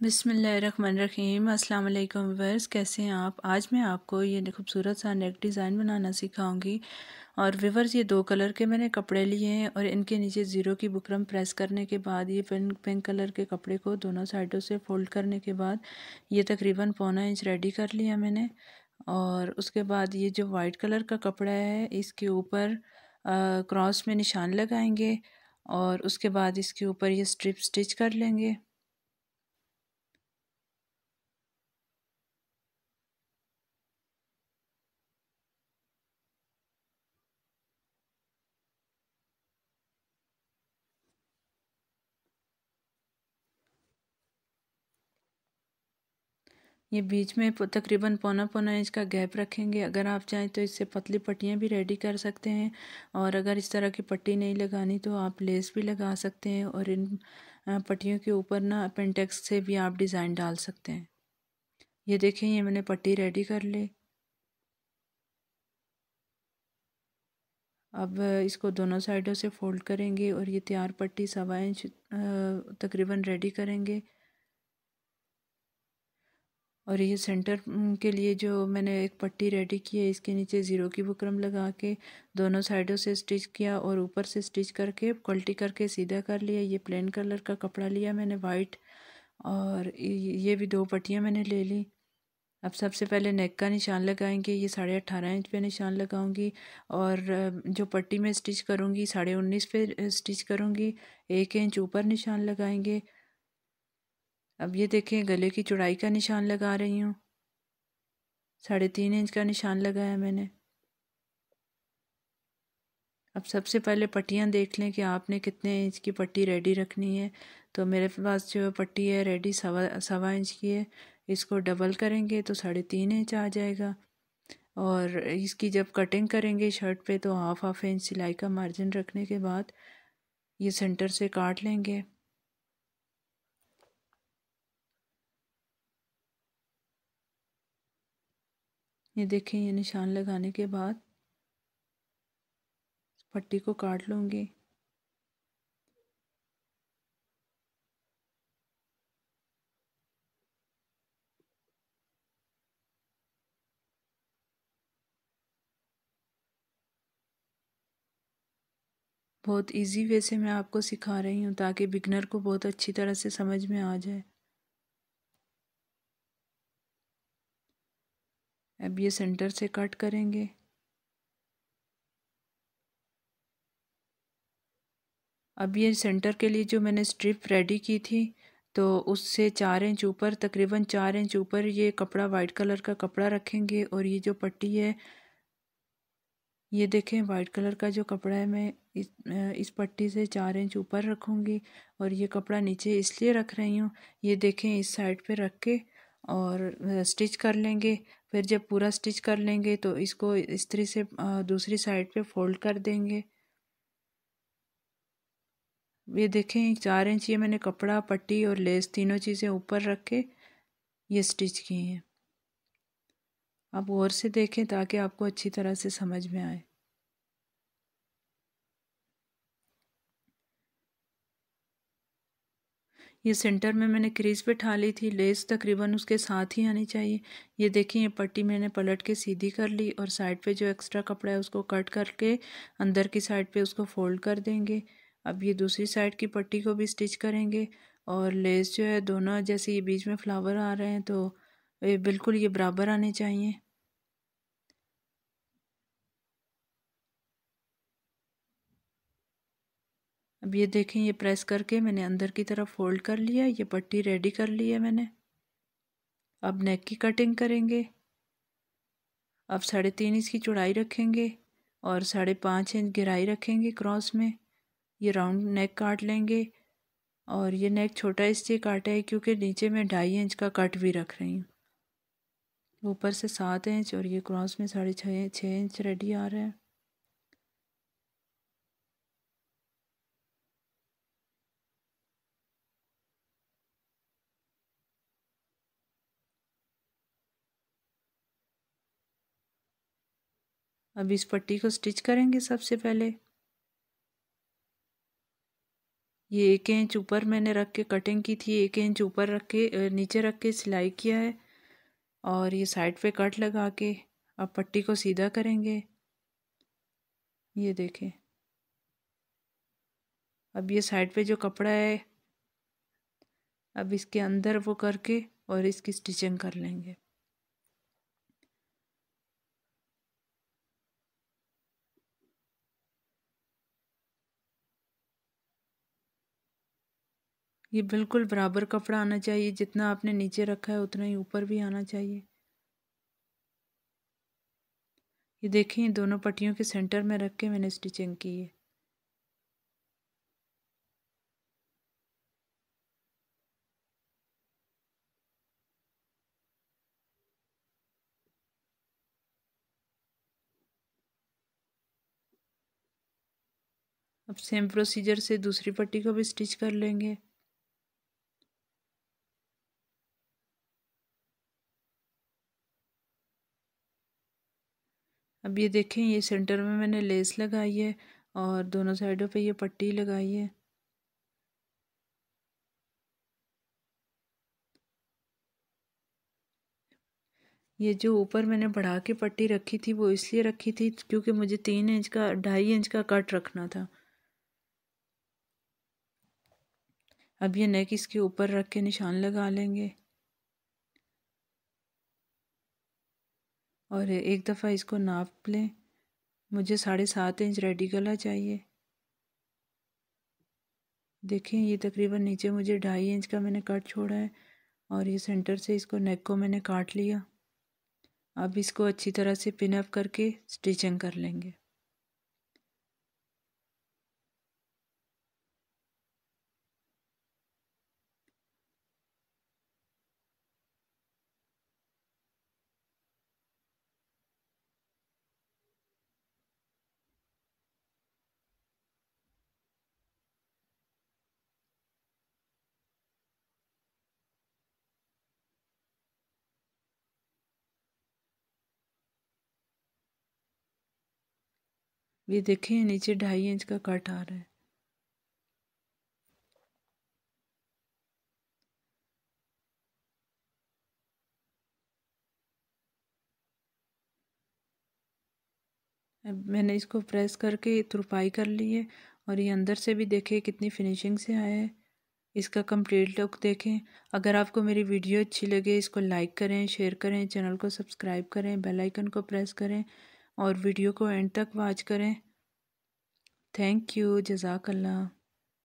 बिसमीम अस्सलाम वालेकुम वर्स कैसे हैं आप? आज मैं आपको ये खूबसूरत सा नेक डिज़ाइन बनाना सिखाऊँगी। और विवर्स ये दो कलर के मैंने कपड़े लिए हैं और इनके नीचे ज़ीरो की बुकरम प्रेस करने के बाद, ये पिंक पिंक कलर के कपड़े को दोनों साइडों से फोल्ड करने के बाद, ये तकरीबन पौना इंच रेडी कर लिया मैंने। और उसके बाद ये जो वाइट कलर का कपड़ा है, इसके ऊपर क्रॉस में निशान लगाएँगे और उसके बाद इसके ऊपर ये स्ट्रिप स्टिच कर लेंगे। ये बीच में तकरीबन पौना पौना इंच का गैप रखेंगे। अगर आप चाहें तो इससे पतली पट्टियाँ भी रेडी कर सकते हैं और अगर इस तरह की पट्टी नहीं लगानी तो आप लेस भी लगा सकते हैं और इन पट्टियों के ऊपर ना पेंटेक्स से भी आप डिज़ाइन डाल सकते हैं। ये देखें, ये मैंने पट्टी रेडी कर ली। अब इसको दोनों साइडों से फोल्ड करेंगे और ये तैयार पट्टी सवा इंच तकरीबन रेडी करेंगे। और ये सेंटर के लिए जो मैंने एक पट्टी रेडी की है, इसके नीचे ज़ीरो की बुकरम लगा के दोनों साइडों से स्टिच किया और ऊपर से स्टिच करके क्वालिटी करके सीधा कर लिया। ये प्लेन कलर का कपड़ा लिया मैंने, वाइट। और ये भी दो पट्टियाँ मैंने ले ली। अब सबसे पहले नेक का निशान लगाएँगे, ये साढ़े अट्ठारह इंच पे निशान लगाऊँगी। और जो पट्टी में स्टिच करूँगी, साढ़े उन्नीस पे स्टिच करूँगी, एक इंच ऊपर निशान लगाएँगे। अब ये देखें, गले की चौड़ाई का निशान लगा रही हूँ। साढ़े तीन इंच का निशान लगाया मैंने। अब सबसे पहले पट्टियाँ देख लें कि आपने कितने इंच की पट्टी रेडी रखनी है। तो मेरे पास जो पट्टी है, रेडी सवा सवा इंच की है। इसको डबल करेंगे तो साढ़े तीन इंच आ जाएगा। और इसकी जब कटिंग करेंगे शर्ट पे तो हाफ़ हाफ़ इंच सिलाई का मार्जिन रखने के बाद ये सेंटर से काट लेंगे। ये देखें, ये निशान लगाने के बाद पट्टी को काट लूँगी। बहुत इजी वे से मैं आपको सिखा रही हूँ ताकि बिगनर को बहुत अच्छी तरह से समझ में आ जाए। अब ये सेंटर से कट करेंगे। अब ये सेंटर के लिए जो मैंने स्ट्रिप रेडी की थी तो उससे चार इंच ऊपर, तकरीबन चार इंच ऊपर ये कपड़ा वाइट कलर का कपड़ा रखेंगे और ये जो पट्टी है, ये देखें वाइट कलर का जो कपड़ा है, मैं इस इस पट्टी से चार इंच ऊपर रखूँगी और ये कपड़ा नीचे इसलिए रख रही हूँ, ये देखें इस साइड पे रख के और स्टिच कर लेंगे। फिर जब पूरा स्टिच कर लेंगे तो इसको इस तरह से दूसरी साइड पे फोल्ड कर देंगे। ये देखें चार इंच ये मैंने कपड़ा, पट्टी और लेस तीनों चीज़ें ऊपर रख के ये स्टिच की हैं। आप और से देखें ताकि आपको अच्छी तरह से समझ में आए। ये सेंटर में मैंने क्रीज पे ठा ली थी लेस तकरीबन उसके साथ ही आनी चाहिए। ये देखिए, ये पट्टी मैंने पलट के सीधी कर ली और साइड पे जो एक्स्ट्रा कपड़ा है उसको कट करके अंदर की साइड पे उसको फोल्ड कर देंगे। अब ये दूसरी साइड की पट्टी को भी स्टिच करेंगे और लेस जो है दोनों जैसे ये बीच में फ्लावर आ रहे हैं तो बिल्कुल ये बराबर आने चाहिए। अब ये देखें, ये प्रेस करके मैंने अंदर की तरफ़ फोल्ड कर लिया, ये पट्टी रेडी कर ली है मैंने। अब नेक की कटिंग करेंगे। अब साढ़े तीन इंच की चौड़ाई रखेंगे और साढ़े पाँच इंच गहराई रखेंगे क्रॉस में। ये राउंड नेक काट लेंगे और ये नेक छोटा इसलिए काटा है क्योंकि नीचे में ढाई इंच का कट भी रख रही हूँ। ऊपर से सात इंच और ये क्रॉस में साढ़े छः छः इंच रेडी आ रहा है। अब इस पट्टी को स्टिच करेंगे सबसे पहले। ये एक इंच ऊपर मैंने रख के कटिंग की थी, एक इंच ऊपर रख के नीचे रख के सिलाई किया है और ये साइड पे कट लगा के अब पट्टी को सीधा करेंगे। ये देखें। अब ये साइड पे जो कपड़ा है, अब इसके अंदर वो करके और इसकी स्टिचिंग कर लेंगे। ये बिल्कुल बराबर कपड़ा आना चाहिए, जितना आपने नीचे रखा है, उतना ही ऊपर भी आना चाहिए। ये देखें दोनों पट्टियों के सेंटर में रख के मैंने स्टिचिंग की है। अब सेम प्रोसीजर से दूसरी पट्टी को भी स्टिच कर लेंगे। अब ये देखें, ये सेंटर में मैंने लेस लगाई है और दोनों साइडों पे ये पट्टी लगाई है। ये जो ऊपर मैंने बढ़ा के पट्टी रखी थी, वो इसलिए रखी थी क्योंकि मुझे तीन इंच का, ढाई इंच का कट रखना था। अब ये नेक इसके ऊपर रख के निशान लगा लेंगे। और एक दफ़ा इसको नाप लें। मुझे साढ़े सात इंच रेडी गला चाहिए। देखें, ये तकरीबन नीचे मुझे ढाई इंच का मैंने कट छोड़ा है और ये सेंटर से इसको नेक को मैंने काट लिया। अब इसको अच्छी तरह से पिनअप करके स्टिचिंग कर लेंगे। ये देखें नीचे ढाई इंच का कट आ रहा है। अब मैंने इसको प्रेस करके तुरपाई कर ली है और ये अंदर से भी देखें कितनी फिनिशिंग से आया है। इसका कंप्लीट लुक देखें। अगर आपको मेरी वीडियो अच्छी लगे, इसको लाइक करें, शेयर करें, चैनल को सब्सक्राइब करें, बेल आइकन को प्रेस करें। और वीडियो को एंड तक वाच करें। थैंक यू जजाकल्ला